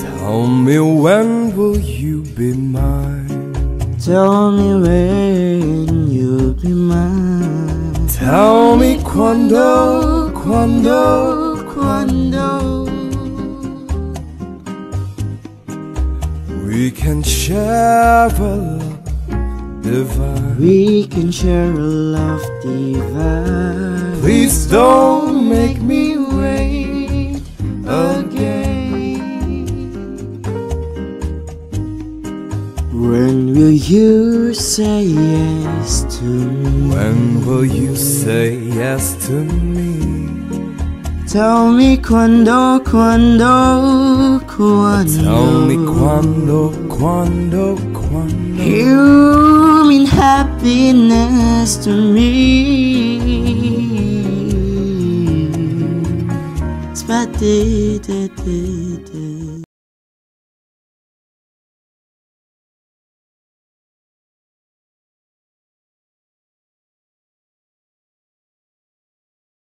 Tell me when will you be mine? Tell me when you'll be mine. Tell me quando, quando, quando we can share a love divine. we can share a love divine. Please don't make me When will you say yes to me? When will you say yes to me? Tell me quando, quando, quando. Tell me quando, quando, quando. You mean happiness to me.